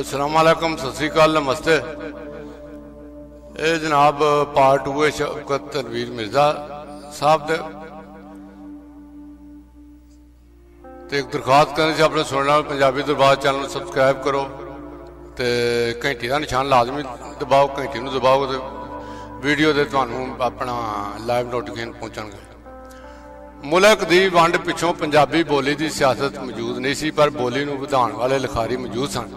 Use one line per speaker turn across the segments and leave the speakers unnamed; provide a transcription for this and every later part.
ਅਸਲਾਮ ਅਲੈਕਮ, ਸਤਿ ਸ੍ਰੀ ਅਕਾਲ, ਨਮਸਤੇ। ਇਹ ਜਨਾਬ ਪਾਰਟ 2 ਹੈ, ਸ਼ੌਕਤ ਤਨਵੀਰ ਮਿਰਜ਼ਾ ਸਾਹਿਬ ਦੇ। ਤੇ ਇੱਕ ਦਰਖਾਸਤ ਕਰਨੀ ਸੀ, ਆਪਣੇ ਸੁਣਨ ਨਾਲ ਪੰਜਾਬੀ ਦਰਬਾਰ ਚੈਨਲ ਨੂੰ ਸਬਸਕ੍ਰਾਈਬ ਕਰੋ ਤੇ ਘੰਟੀ ਦਾ ਨਿਸ਼ਾਨ ਲਾਜ਼ਮੀ ਦਬਾਓ, ਘੰਟੀ ਨੂੰ ਦਬਾਓ ਤੇ ਵੀਡੀਓ ਦੇ ਤੁਹਾਨੂੰ ਆਪਣਾ ਲਾਈਵ ਨੋਟੀਫਿਕੇਸ਼ਨ ਪਹੁੰਚਣਗੇ। ਮੁਲਕ ਦੀ ਵੰਡ ਪਿੱਛੋਂ ਪੰਜਾਬੀ ਬੋਲੀ ਦੀ ਸਿਆਸਤ ਮੌਜੂਦ ਨਹੀਂ ਸੀ, ਪਰ ਬੋਲੀ ਨੂੰ ਵਧਾਉਣ ਵਾਲੇ ਲਿਖਾਰੀ ਮੌਜੂਦ ਸਨ।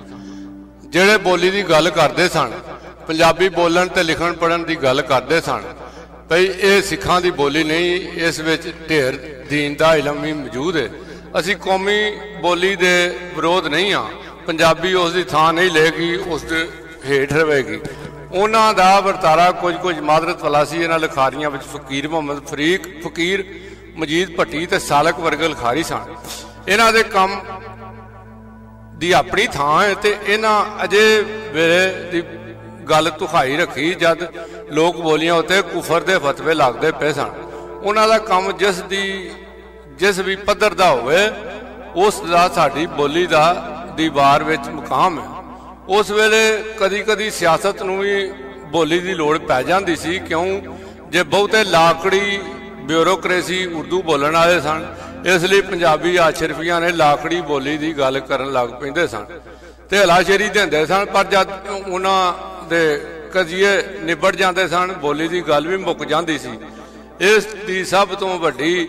ਜਿਹੜੇ ਬੋਲੀ ਦੀ ਗੱਲ ਕਰਦੇ ਸਨ, ਪੰਜਾਬੀ ਬੋਲਣ ਤੇ ਲਿਖਣ ਪੜਨ ਦੀ ਗੱਲ ਕਰਦੇ ਸਨ, ਭਈ ਇਹ ਸਿੱਖਾਂ ਦੀ ਬੋਲੀ ਨਹੀਂ, ਇਸ ਵਿੱਚ ਢੇਰ ਦੀਨ ਦਾ ਇਲਮ ਵੀ ਮੌਜੂਦ ਹੈ। ਅਸੀਂ ਕੌਮੀ ਬੋਲੀ ਦੇ ਵਿਰੋਧ ਨਹੀਂ ਆ ਪੰਜਾਬੀ ਉਸ ਦੀ ਥਾਂ ਨਹੀਂ ਲਏਗੀ, ਉਸ ਦੇ ਹੇਠ ਰਹੇਗੀ ਉਹਨਾਂ ਦਾ ਵਰਤਾਰਾ ਕੁਝ ਕੁਝ ਮਾਦਰਤ ਵਾਲਾ ਸੀ ਇਹਨਾਂ ਲਿਖਾਰੀਆਂ ਵਿੱਚ ਫਕੀਰ ਮੁਹੰਮਦ ਫਰੀਕ, ਫਕੀਰ ਮਜੀਦ ਭੱਟੀ ਤੇ ਸਾਲਕ ਵਰਗੇ ਲਿਖਾਰੀ ਸਨ। ਇਹਨਾਂ ਦੇ ਕੰਮ ਦੀ ਆਪਣੀ ਥਾਂ ਹੈ ਤੇ ਇਹਨਾਂ ਅਜੇ ਵੇਲੇ ਦੀ ਗੱਲ ਤੁਖਾਈ ਰੱਖੀ ਜਦ ਲੋਕ ਬੋਲੀਆਂ ਉੱਤੇ ਕੁਫਰ ਦੇ ਫਤਵੇ ਲੱਗਦੇ ਪਏ ਸਨ। ਉਹਨਾਂ ਦਾ ਕੰਮ ਜਿਸ ਦੀ, ਜਿਸ ਵੀ ਪੱਧਰ ਦਾ ਹੋਵੇ, ਉਸ ਦਾ ਸਾਡੀ ਬੋਲੀ ਦਾ ਦੀਵਾਰ ਵਿੱਚ ਮੁਕਾਮ ਹੈ। ਉਸ ਵੇਲੇ ਕਦੀ ਕਦੀ ਸਿਆਸਤ ਨੂੰ ਵੀ ਬੋਲੀ ਦੀ ਲੋੜ ਪੈ ਜਾਂਦੀ ਸੀ, ਕਿਉਂ? ਜੇ ਬਹੁਤੇ ਲਾਕੜੀ ਬਿਊਰੋਕ੍ਰੇਸੀ ਉਰਦੂ ਬੋਲਣ ਵਾਲੇ ਸਨ ਇਸ ਲਈ ਪੰਜਾਬੀ ਆਸ਼ਰਫੀਆਂ ਨੇ ਲਾਕੜੀ ਬੋਲੀ ਦੀ ਗੱਲ ਕਰਨ ਲੱਗ ਪੈਂਦੇ ਸਨ ਤੇ ਹਲਾਸ਼ੇਰੀ ਦਿੰਦੇ ਸਨ, ਪਰ ਜਦ ਉਹਨਾਂ ਦੇ ਕਜੀਏ ਨਿਬੜ ਜਾਂਦੇ ਸਨ, ਬੋਲੀ ਦੀ ਗੱਲ ਵੀ ਮੁੱਕ ਜਾਂਦੀ ਸੀ। ਇਸ ਦੀ ਸਭ ਤੋਂ ਵੱਡੀ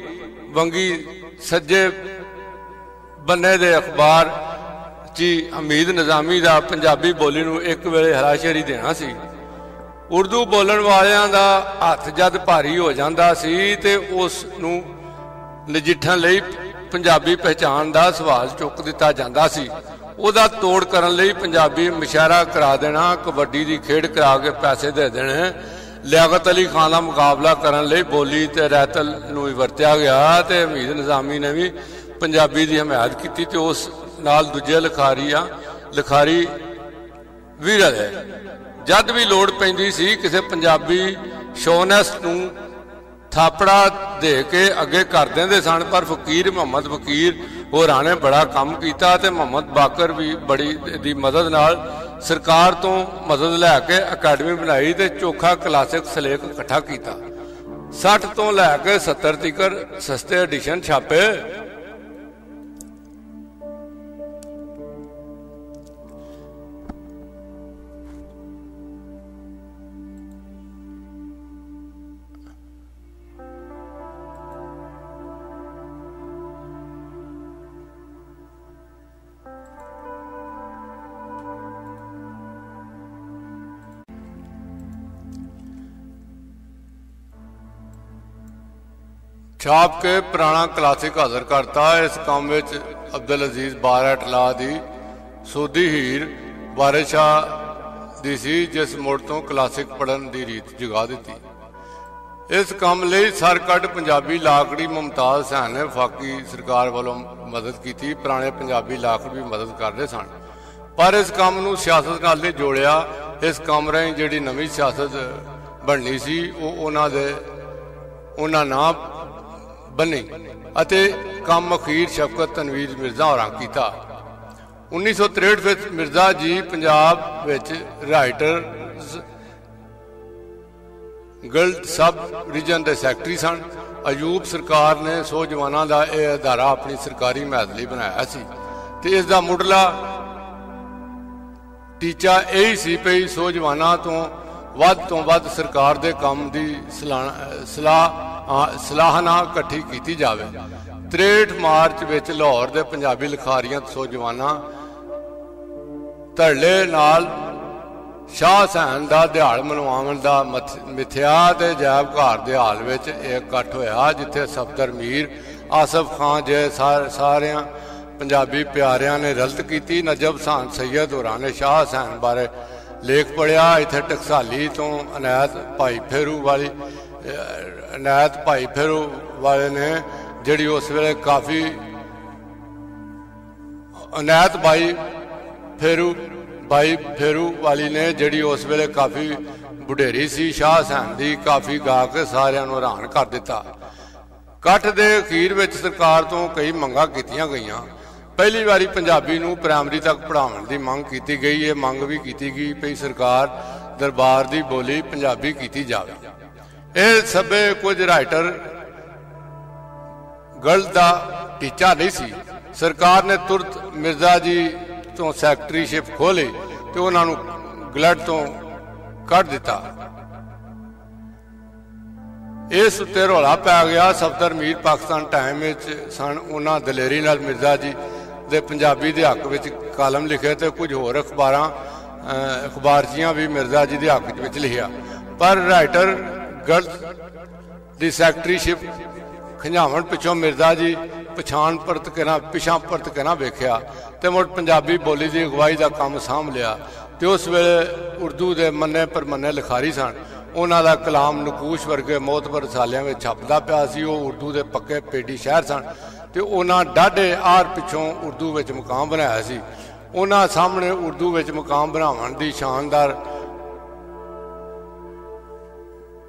ਵੰਗੀ ਸੱਜੇ ਬੰਨੇ ਦੇ ਅਖਬਾਰ ਜੀ ਹਮੀਦ ਨਿਜ਼ਾਮੀ ਦਾ ਪੰਜਾਬੀ ਬੋਲੀ ਨੂੰ ਇੱਕ ਵੇਲੇ ਹਲਾਸ਼ੇਰੀ ਦੇਣਾ ਸੀ। ਉਰਦੂ ਬੋਲਣ ਵਾਲਿਆਂ ਦਾ ਹੱਥ ਜਦ ਭਾਰੀ ਹੋ ਜਾਂਦਾ ਸੀ ਤੇ ਉਸ ਨੂੰ ਨਜਿੱਠਣ ਲਈ ਪੰਜਾਬੀ ਪਹਿਚਾਣ ਦਾ ਸਵਾਲ ਚੁੱਕ ਦਿੱਤਾ ਜਾਂਦਾ ਸੀ। ਉਹਦਾ ਤੋੜ ਕਰਨ ਲਈ ਪੰਜਾਬੀ ਮਸ਼ਾਰਾ ਕਰਾ ਦੇਣਾ, ਕਬੱਡੀ ਦੀ ਖੇਡ ਕਰਾ ਕੇ ਪੈਸੇ ਦੇ ਦੇਣੇ, ਲਿਆਕਤ ਅਲੀ ਖਾਨ ਦਾ ਮੁਕਾਬਲਾ ਕਰਨ ਲਈ ਬੋਲੀ ਤੇ ਰੈਤਲ ਨੂੰ ਵੀ ਵਰਤਿਆ ਗਿਆ ਤੇ ਹਮੀਦ ਨਿਜ਼ਾਮੀ ਨੇ ਵੀ ਪੰਜਾਬੀ ਦੀ ਹਮਾਇਤ ਕੀਤੀ ਤੇ ਉਸ ਨਾਲ ਦੂਜੇ ਲਿਖਾਰੀ ਆ ਲਿਖਾਰੀ ਵੀ ਰਹੇ ਜਦ ਵੀ ਲੋੜ ਪੈਂਦੀ ਸੀ, ਕਿਸੇ ਪੰਜਾਬੀ ਸ਼ੋਨੈਸਟ ਨੂੰ ਥਾਪੜਾ ਦੇ ਕੇ ਅੱਗੇ ਕਰ ਦਿੰਦੇ ਸਨ, ਪਰ ਫਕੀਰ ਮੁਹੰਮਦ ਫਕੀਰ ਹੋਰਾਂ ਨੇ ਬੜਾ ਕੰਮ ਕੀਤਾ ਤੇ ਮੁਹੰਮਦ ਬਾਕਰ ਵੀ ਬੜੀ ਦੀ ਮਦਦ ਨਾਲ ਸਰਕਾਰ ਤੋਂ ਮਦਦ ਲੈ ਕੇ ਅਕੈਡਮੀ ਬਣਾਈ ਤੇ ਚੋਖਾ ਕਲਾਸਿਕ ਸਲੇਕ ਇਕੱਠਾ ਕੀਤਾ। 60 ਤੋਂ ਲੈ ਕੇ 70 ਤੀਕਰ ਸਸਤੇ ਐਡੀਸ਼ਨ ਛਾਪੇ। ਛਾਪ ਕੇ ਪੁਰਾਣਾ ਕਲਾਸਿਕ ਹਾਜ਼ਰ ਕਰਤਾ ਇਸ ਕੰਮ ਵਿੱਚ ਅਬਦੁਲ ਅਜ਼ੀਜ਼ ਬਾਰਾਟਲਾ ਦੀ ਸੋਦੀ ਹੀਰ ਵਾਰਿਸ਼ਾ ਦੀ ਸੀ, ਜਿਸ ਮੁੜ ਤੋਂ ਕਲਾਸਿਕ ਪੜਨ ਦੀ ਰੀਤ ਜਗਾ ਦਿੱਤੀ। ਇਸ ਕੰਮ ਲਈ ਸਰਕਟ ਪੰਜਾਬੀ ਲਾਕੜੀ ਮੁਮਤਾਜ਼ ਹਸੈਨ ਨੇ ਫਾਕੀ ਸਰਕਾਰ ਵੱਲੋਂ ਮਦਦ ਕੀਤੀ। ਪੁਰਾਣੇ ਪੰਜਾਬੀ ਲਾਕੜ ਵੀ ਮਦਦ ਕਰਦੇ ਸਨ। ਪਰ ਇਸ ਕੰਮ ਨੂੰ ਸਿਆਸਤ ਨਾਲ ਨਹੀਂ ਜੋੜਿਆ। ਇਸ ਕੰਮ ਰਾਹੀਂ ਜਿਹੜੀ ਨਵੀਂ ਸਿਆਸਤ ਬਣਨੀ ਸੀ, ਉਹ ਉਹਨਾਂ ਦੇ, ਉਹਨਾਂ ਨਾ ਬੰਨੀ ਅਤੇ ਕੰਮ ਅਖੀਰ ਸ਼ਫਕਤ ਤਨਵੀਰ ਮਿਰਜ਼ਾ ਹੋਰਾਂ ਕੀਤਾ। 1963 ਵਿੱਚ ਮਿਰਜ਼ਾ ਜੀ ਪੰਜਾਬ ਵਿੱਚ ਰਾਈਟਰ ਗਲਡ ਸਬ ਰੀਜਨ ਦੇ ਸੈਕਟਰੀ ਸਨ। ਅਯੂਬ ਸਰਕਾਰ ਨੇ ਸੋ ਜਵਾਨਾਂ ਦਾ ਇਹ ਅਦਾਰਾ ਆਪਣੀ ਸਰਕਾਰੀ ਮਹਿਦ ਲਈ ਬਣਾਇਆ ਸੀ ਤੇ ਇਸ ਦਾ ਮੁੱਢਲਾ ਟੀਚਾ ਇਹ ਹੀ ਸੀ ਪਈ ਸੋ ਜਵਾਨਾਂ ਤੋਂ ਵੱਧ ਤੋਂ ਵੱਧ ਸਰਕਾਰ ਦੇ ਕੰਮ ਦੀ ਸਲਾਹ ਸਲਾਹਨਾ ਇਕੱਠੀ ਕੀਤੀ ਜਾਵੇ। 63 ਮਾਰਚ ਵਿੱਚ ਲਾਹੌਰ ਦੇ ਪੰਜਾਬੀ ਲਿਖਾਰੀਆਂ ਸੋ ਜਵਾਨਾਂ ਧੜਲੇ ਨਾਲ ਸ਼ਾਹ ਹਸੈਨ ਦਾ ਦਿਹਾੜ ਮਨਵਾਉਣ ਦਾ ਮਿਥਿਆ ਤੇ ਜੈਬ ਘਰ ਦੇ ਹਾਲ ਵਿੱਚ ਇੱਕ ਇਕੱਠ ਹੋਇਆ, ਜਿੱਥੇ ਸਫਦਰ ਮੀਰ ਆਸਫ ਖਾਨ ਜੇ ਸਾਰਿਆਂ ਪੰਜਾਬੀ ਪਿਆਰਿਆਂ ਨੇ ਰਲਤ ਕੀਤੀ। ਨਜਬ ਸਾਨ ਸੈਦ ਹੋਰਾਂ ਨੇ ਸ਼ਾਹ ਹਸੈਨ ਬਾਰੇ ਲੇਖ ਪੜਿਆ ਇੱਥੇ ਟਕਸਾਲੀ ਤੋਂ ਅਨਾਇਤ ਭਾਈ ਫੇਰੂ ਵਾਲੀ ਅਨਾਇਤ ਭਾਈ ਫੇਰੂ ਵਾਲੇ ਨੇ, ਜਿਹੜੀ ਉਸ ਵੇਲੇ ਕਾਫੀ ਅਨਾਇਤ ਭਾਈ ਫੇਰੂ ਭਾਈ ਫੇਰੂ ਵਾਲੀ ਨੇ ਜਿਹੜੀ ਉਸ ਵੇਲੇ ਕਾਫੀ ਬੁਢੇਰੀ ਸੀ, ਸ਼ਾਹ ਹਸੈਨ ਦੀ ਕਾਫੀ ਗਾ ਕੇ ਸਾਰਿਆਂ ਨੂੰ ਹੈਰਾਨ ਕਰ ਦਿੱਤਾ। ਇਕੱਠ ਦੇ ਅਖੀਰ ਵਿੱਚ ਸਰਕਾਰ ਤੋਂ ਕਈ ਮੰਗਾਂ ਕੀਤੀਆਂ ਗਈਆਂ। ਪਹਿਲੀ ਵਾਰੀ ਪੰਜਾਬੀ ਨੂੰ ਪ੍ਰਾਇਮਰੀ ਤੱਕ ਪੜ੍ਹਾਉਣ ਦੀ ਮੰਗ ਕੀਤੀ ਗਈ, ਇਹ ਮੰਗ ਵੀ ਕੀਤੀ ਗਈ ਪਈ ਸਰਕਾਰ ਦਰਬਾਰ ਦੀ ਬੋਲੀ ਪੰਜਾਬੀ ਕੀਤੀ ਜਾਵੇ। ਇਹ ਸਭੇ ਕੁਝ ਰਾਈਟਰ ਗਲ ਦਾ ਟੀਚਾ ਨਹੀਂ ਸੀ। ਸਰਕਾਰ ਨੇ ਤੁਰਤ ਮਿਰਜ਼ਾ ਜੀ ਤੋਂ ਸੈਕਟਰੀਸ਼ਿਪ ਖੋਲੇ ਤੇ ਉਹਨਾਂ ਨੂੰ ਗਲਡ ਤੋਂ ਕੱਢ ਦਿੱਤਾ। ਇਸ ਉੱਤੇ ਰੌਲਾ ਪੈ ਗਿਆ। ਸਫਦਰ ਮੀਰ ਪਾਕਿਸਤਾਨ ਟਾਈਮ ਵਿੱਚ ਸਨ। ਉਹਨਾਂ ਦਲੇਰੀ ਨਾਲ ਮਿਰਜ਼ਾ ਜੀ ਦੇ ਪੰਜਾਬੀ ਦੇ ਹੱਕ ਵਿੱਚ ਕਾਲਮ ਲਿਖੇ ਤੇ ਕੁਝ ਹੋਰ ਅਖਬਾਰਾਂ ਅਖਬਾਰਚੀਆਂ ਵੀ ਮਿਰਜ਼ਾ ਜੀ ਦੇ ਹੱਕ ਵਿੱਚ ਲਿਖਿਆ। ਪਰ ਰਾਈਟਰ ਗਰਦ ਦੀ ਸੈਕਟਰੀਸ਼ਿਪ ਖੰਝਾਵਣ ਪਿੱਛੋਂ ਮਿਰਜ਼ਾ ਜੀ ਪਛਾਣ ਪਰਤ ਕਰਾਂ ਪਿਛਾਂ ਪਰਤ ਕਰਾਂ ਵੇਖਿਆ ਤੇ ਮੁੜ ਪੰਜਾਬੀ ਬੋਲੀ ਦੀ ਅਗਵਾਈ ਦਾ ਕੰਮ ਸਾਂਭ ਲਿਆ ਤੇ ਉਸ ਵੇਲੇ ਉਰਦੂ ਦੇ ਮੰਨੇ ਪਰਮੰਨੇ ਲਿਖਾਰੀ ਸਨ। ਉਹਨਾਂ ਦਾ ਕਲਾਮ ਨਕੂਸ਼ ਵਰਗੇ ਮੋਤਬਰ ਰਸਾਲਿਆਂ ਵਿੱਚ ਛਪਦਾ ਪਿਆ ਸੀ। ਉਹ ਉਰਦੂ ਦੇ ਪੱਕੇ ਪੇਡੀ ਸ਼ਹਿਰ ਸਨ ਤੇ ਉਹਨਾਂ ਡਾਢੇ ਆਰ ਪਿੱਛੋਂ ਉਰਦੂ ਵਿੱਚ ਮੁਕਾਮ ਬਣਾਇਆ ਸੀ। ਉਹਨਾਂ ਸਾਹਮਣੇ ਉਰਦੂ ਵਿੱਚ ਮੁਕਾਮ ਬਣਾਉਣ ਦੀ ਸ਼ਾਨਦਾਰ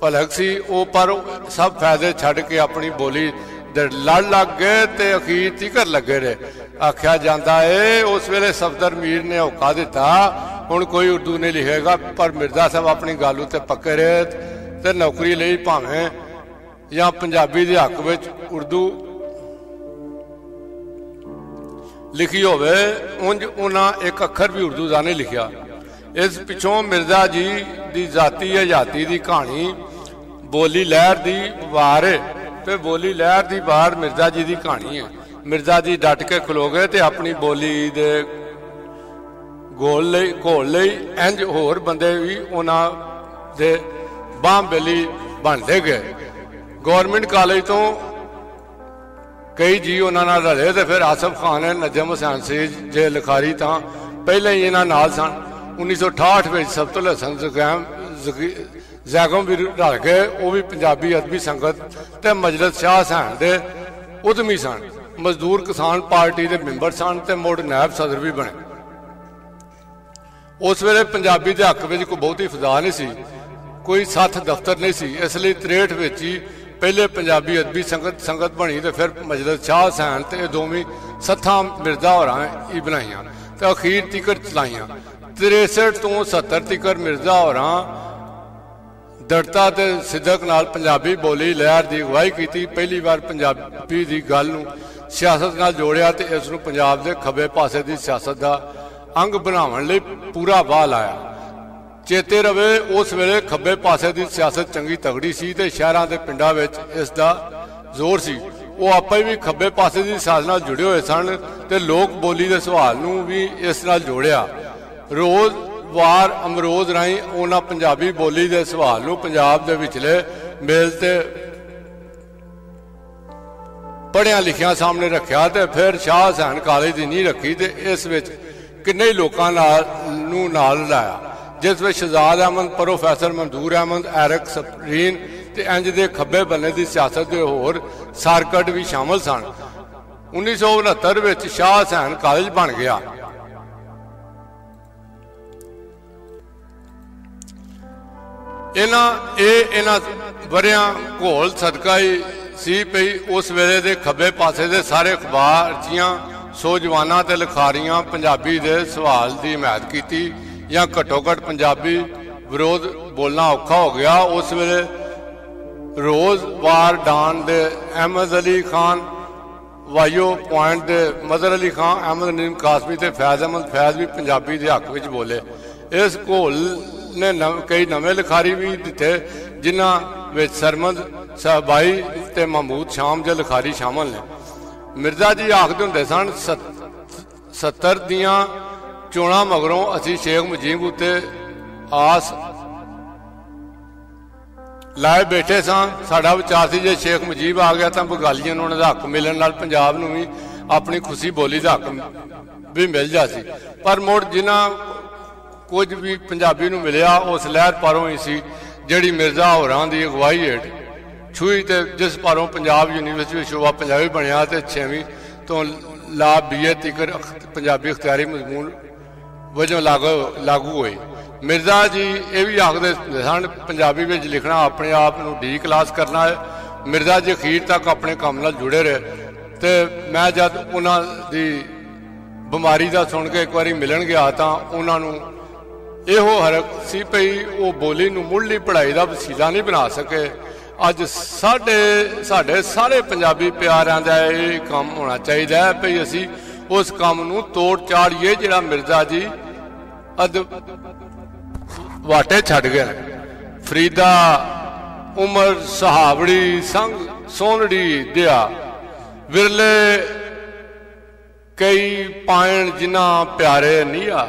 ਭਲਕ ਸੀ, ਉਹ ਪਰ ਸਭ ਫਾਇਦੇ ਛੱਡ ਕੇ ਆਪਣੀ ਬੋਲੀ ਦੇ ਲੜ ਲੱਗ ਗਏ ਤੇ ਅਖੀਰ ਤੀਕਰ ਲੱਗੇ ਰਹੇ। ਆਖਿਆ ਜਾਂਦਾ ਏ, ਉਸ ਵੇਲੇ ਸਫਦਰ ਮੀਰ ਨੇ ਹੁਕਾ ਦਿੱਤਾ, ਹੁਣ ਕੋਈ ਉਰਦੂ ਨਹੀਂ ਲਿਖੇਗਾ, ਪਰ ਮਿਰਜ਼ਾ ਸਾਹਿਬ ਆਪਣੀ ਗੱਲ ਉਤੇ ਪੱਕੇ ਰਹੇ ਤੇ ਨੌਕਰੀ ਲਈ ਭਾਵੇਂ ਜਾਂ ਪੰਜਾਬੀ ਦੇ ਹੱਕ ਵਿੱਚ ਉਰਦੂ ਲਿਖੀ ਹੋਵੇ, ਉਂਝ ਉਹਨਾਂ ਇੱਕ ਅੱਖਰ ਵੀ ਉਰਦੂ ਦਾ ਨਹੀਂ ਲਿਖਿਆ। ਇਸ ਪਿਛੋਂ ਮਿਰਜ਼ਾ ਜੀ ਦੀ ਜ਼ਾਤੀ ਆਜ਼ਾਦੀ ਦੀ ਕਹਾਣੀ ਬੋਲੀ ਲਹਿਰ ਦੀ ਵਾਰ ਤੇ ਬੋਲੀ ਲਹਿਰ ਦੀ ਵਾਰ ਮਿਰਜ਼ਾ ਜੀ ਦੀ ਕਹਾਣੀ ਹੈ ਮਿਰਜ਼ਾ ਜੀ ਡਟ ਕੇ ਖਲੋ ਗਏ ਤੇ ਆਪਣੀ ਬੋਲੀ ਦੇ ਗੋਲ ਲਈ, ਘੋਲ ਲਈ ਇੰਜ ਹੋਰ ਬੰਦੇ ਵੀ ਉਹਨਾਂ ਦੇ ਬਾਹ ਬੇਲੀ ਬਣਦੇ ਗਏ। ਗਵਰਨਮੈਂਟ ਕਾਲਜ ਤੋਂ ਕਈ ਜੀ ਉਹਨਾਂ ਨਾਲ ਰਲੇ ਤੇ ਫਿਰ ਆਸਫ ਖਾਨ ਨੇ ਨਜਮ ਹੁਸੈਨ ਸੀ ਜੇ ਲਿਖਾਰੀ ਤਾਂ ਪਹਿਲਾਂ ਹੀ ਇਹਨਾਂ ਨਾਲ ਸਨ। 1968 ਵਿੱਚ ਸਭ ਤੋਂ ਲਸਨ ਜ਼ੁਕੈਮ ਜ਼ੈਗਮ ਵੀ ਰਲ ਗਏ ਉਹ ਵੀ ਪੰਜਾਬੀ ਅਦਬੀ ਸੰਗਤ ਤੇ ਮਜਲਿਸ ਸ਼ਾਹ ਹਸਨ ਦੇ ਉਦਮੀ ਸਨ। ਮਜ਼ਦੂਰ ਕਿਸਾਨ ਪਾਰਟੀ ਦੇ ਮੈਂਬਰ ਸਨ ਤੇ ਮੋੜ ਨਾਇਬ ਸਦਰ ਵੀ ਬਣੇ। ਉਸ ਵੇਲੇ ਪੰਜਾਬੀ ਦੇ ਹੱਕ ਵਿੱਚ ਕੋਈ ਬਹੁਤੀ ਫਜ਼ਾ ਨਹੀਂ ਸੀ, ਕੋਈ ਸਾਥ ਦਫ਼ਤਰ ਨਹੀਂ ਸੀ, ਇਸ ਲਈ 63 ਵਿੱਚ ਹੀ ਪਹਿਲੇ ਪੰਜਾਬੀ ਅਦਬੀ ਸੰਗਤ ਸੰਗਤ ਬਣੀ ਤੇ ਫਿਰ ਮਜਲਿਸ ਸ਼ਾਹ ਹਸਨ ਤੇ ਇਹ ਦੋਵੇਂ ਸੱਥਾਂ ਮਿਰਜ਼ਾ ਹੋਰਾਂ ਹੀ ਬਣਾਈਆਂ ਤੇ ਅਖੀਰ ਤੀਕਰ ਚਲਾਈਆਂ। 63 ਤੋਂ 70 ਤੀਕਰ ਮਿਰਜ਼ਾ ਹੋਰਾਂ ਦੜਤਾ ਤੇ ਸਿੱਧਕ ਨਾਲ ਪੰਜਾਬੀ ਬੋਲੀ ਲਹਿਰ ਦੀ ਅਗਵਾਈ ਕੀਤੀ। ਪਹਿਲੀ ਵਾਰ ਪੰਜਾਬੀ ਦੀ ਗੱਲ ਨੂੰ ਸਿਆਸਤ ਨਾਲ ਜੋੜਿਆ ਤੇ ਇਸ ਨੂੰ ਪੰਜਾਬ ਦੇ ਖੱਬੇ ਪਾਸੇ ਦੀ ਸਿਆਸਤ ਦਾ ਅੰਗ ਬਣਾਉਣ ਲਈ ਪੂਰਾ ਵਾਹ ਲਾਇਆ। ਚੇਤੇ ਰਵੇ, ਉਸ ਵੇਲੇ ਖੱਬੇ ਪਾਸੇ ਦੀ ਸਿਆਸਤ ਚੰਗੀ ਤਗੜੀ ਸੀ ਤੇ ਸ਼ਹਿਰਾਂ ਦੇ ਪਿੰਡਾਂ ਵਿੱਚ ਇਸ ਦਾ ਜ਼ੋਰ ਸੀ। ਉਹ ਆਪੇ ਵੀ ਖੱਬੇ ਪਾਸੇ ਦੀ ਸਿਆਸਤ ਨਾਲ ਜੁੜੇ ਹੋਏ ਸਨ ਤੇ ਲੋਕ ਬੋਲੀ ਦੇ ਸਵਾਲ ਨੂੰ ਵੀ ਇਸ ਨਾਲ ਜੋੜਿਆ। ਰੋਜ਼ ਵਾਰ ਅਮਰੋਜ਼ ਰਾਈ ਉਹਨਾਂ ਪੰਜਾਬੀ ਬੋਲੀ ਦੇ ਸਵਾਲ ਨੂੰ ਪੰਜਾਬ ਦੇ ਵਿਚਲੇ ਮੇਲ ਤੇ ਪੜਿਆ ਲਿਖਿਆ ਸਾਹਮਣੇ ਰੱਖਿਆ ਤੇ ਫਿਰ ਸ਼ਾਹ ਹਸਨ ਕਾਲਜ ਦੀ ਨਹੀਂ ਰੱਖੀ ਤੇ ਇਸ ਵਿੱਚ ਕਿੰਨੇ ਲੋਕਾਂ ਨਾਲ ਨੂੰ ਨਾਲ ਲਾਇਆ, ਜਿਸ ਵਿੱਚ ਸ਼ਹਜ਼ਾਦ ਅਹਿਮਦ, ਪ੍ਰੋਫੈਸਰ ਮਨਜ਼ੂਰ ਅਹਿਮਦ, ਐਰਕ ਸਪਰੀਨ ਤੇ ਇੰਜ ਦੇ ਖੱਬੇ ਬੰਨੇ ਦੀ ਸਿਆਸਤ ਦੇ ਹੋਰ ਸਾਰਕਟ ਵੀ ਸ਼ਾਮਲ ਸਨ। 1969 ਵਿੱਚ ਸ਼ਾਹ ਹਸਨ ਕਾਲਜ ਬਣ ਗਿਆ। ਇਹਨਾਂ, ਇਹ ਇਹਨਾਂ ਵਰਿਆਂ ਘੋਲ ਸਦਕਾ ਹੀ ਸੀ ਪਈ। ਉਸ ਵੇਲੇ ਦੇ ਖੱਬੇ ਪਾਸੇ ਦੇ ਸਾਰੇ ਅਖਬਾਰ ਜੀਆਂ ਸੋਜਵਾਨਾਂ ਤੇ ਲਿਖਾਰੀਆਂ ਪੰਜਾਬੀ ਦੇ ਸਵਾਲ ਦੀ ਹਮਾਇਤ ਕੀਤੀ ਜਾਂ ਘੱਟੋ ਘੱਟ ਪੰਜਾਬੀ ਵਿਰੋਧ ਬੋਲਣਾ ਔਖਾ ਹੋ ਗਿਆ। ਉਸ ਵੇਲੇ ਰੋਜ਼ ਵਾਰ ਡਾਨ ਦੇ ਅਹਿਮਦ ਅਲੀ ਖਾਨ ਵਾਯੋ ਪੁਆਇੰਟ ਦੇ ਮਦਰ ਅਲੀ ਖਾਨ, ਅਹਿਮਦ ਨੀਮ ਕਾਸਮੀ ਤੇ ਫੈਜ਼ ਅਹਿਮਦ ਫੈਜ਼ ਵੀ ਪੰਜਾਬੀ ਦੇ ਹੱਕ ਵਿੱਚ ਬੋਲੇ। ਇਸ ਘੋਲ ਨੇ ਕਈ ਨਵੇਂ ਲਿਖਾਰੀ ਵੀ ਦਿੱਤੇ, ਜਿਨ੍ਹਾਂ ਵਿੱਚ ਸਰਮਦ ਸਹਬਾਈ ਤੇ ਮਹਮੂਦ ਸ਼ਾਮ ਦੇ ਲਿਖਾਰੀ ਸ਼ਾਮਲ ਨੇ। ਮਿਰਜ਼ਾ ਜੀ ਆਖਦੇ ਹੁੰਦੇ ਸਨ 70 ਦੀਆਂ ਚੋਣਾਂ ਮਗਰੋਂ ਅਸੀਂ ਸ਼ੇਖ ਮੁਜੀਬ ਉਤੇ ਆਸ ਲਾਏ ਬੈਠੇ ਸਾਂ। ਸਾਡਾ ਵਿਚਾਰ ਸੀ, ਜੇ ਸ਼ੇਖ ਮੁਜੀਬ ਆ ਗਿਆ ਤਾਂ ਬਗਾਲੀਆਂ ਨੂੰ ਉਹਨਾਂ ਦਾ ਹੱਕ ਮਿਲਣ ਨਾਲ ਪੰਜਾਬ ਨੂੰ ਵੀ ਆਪਣੀ ਖੁਸ਼ੀ ਬੋਲੀ ਦਾ ਹੱਕ ਵੀ ਮਿਲ ਜਾ ਸੀ ਪਰ ਮੋੜ ਜਿਨ੍ਹਾਂ ਕੁਝ ਵੀ ਪੰਜਾਬੀ ਨੂੰ ਮਿਲਿਆ, ਉਸ ਲਹਿਰ ਪਰੋਂ ਹੀ ਸੀ, ਜਿਹੜੀ ਮਿਰਜ਼ਾ ਹੋਰਾਂ ਦੀ ਅਗਵਾਈ ਹੇਠ ਛੂਈ ਤੇ ਜਿਸ ਪਰੋਂ ਪੰਜਾਬ ਯੂਨੀਵਰਸਿਟੀ ਵਿੱਚ ਸ਼ੋਭਾ ਪੰਜਾਬੀ ਬਣਿਆ ਤੇ 6ਵੀਂ ਤੋਂ ਲਾ ਬੀਏ ਤੀਕਰ ਪੰਜਾਬੀ ਅਖਤਿਆਰੀ ਮਜ਼ਮੂਨ ਵਜੋਂ ਲਾਗੂ ਲਾਗੂ ਹੋਈ ਮਿਰਜ਼ਾ ਜੀ ਇਹ ਵੀ ਆਖਦੇ ਸਨ, ਪੰਜਾਬੀ ਵਿੱਚ ਲਿਖਣਾ ਆਪਣੇ ਆਪ ਨੂੰ ਡੀ ਕਲਾਸ ਕਰਨਾ ਹੈ। ਮਿਰਜ਼ਾ ਜੀ ਅਖੀਰ ਤੱਕ ਆਪਣੇ ਕੰਮ ਨਾਲ ਜੁੜੇ ਰਹੇ ਤੇ ਮੈਂ ਜਦ ਉਹਨਾਂ ਦੀ ਬਿਮਾਰੀ ਦਾ ਸੁਣ ਕੇ ਇੱਕ ਵਾਰੀ ਮਿਲਣ ਗਿਆ ਤਾਂ ਉਹਨਾਂ ਨੂੰ ਇਹੋ ਹਰਕ ਸੀ ਪਈ ਉਹ ਬੋਲੀ ਨੂੰ ਮੁੱਢਲੀ ਪੜ੍ਹਾਈ ਦਾ ਵਸੀਲਾ ਨਹੀਂ ਬਣਾ ਸਕੇ। ਅੱਜ ਸਾਡੇ ਸਾਡੇ ਸਾਰੇ ਪੰਜਾਬੀ ਪਿਆਰਿਆਂ ਦਾ ਇਹ ਕੰਮ ਹੋਣਾ ਚਾਹੀਦਾ ਹੈ ਭਈ ਅਸੀਂ ਉਸ ਕੰਮ ਨੂੰ ਤੋੜ ਚਾੜੀਏ ਜਿਹੜਾ ਮਿਰਜ਼ਾ ਜੀ ਅਦ ਵਾਟੇ ਛੱਡ ਗਿਆ। ਫਰੀਦਾ ਉਮਰ ਸਹਾਵੜੀ ਸੰਗ ਸੋਨੜੀ ਦਿਆ। ਵਿਰਲੇ ਕਈ ਪਾਇਣ ਜਿਨ੍ਹਾਂ ਪਿਆਰੇ ਨੀਆ।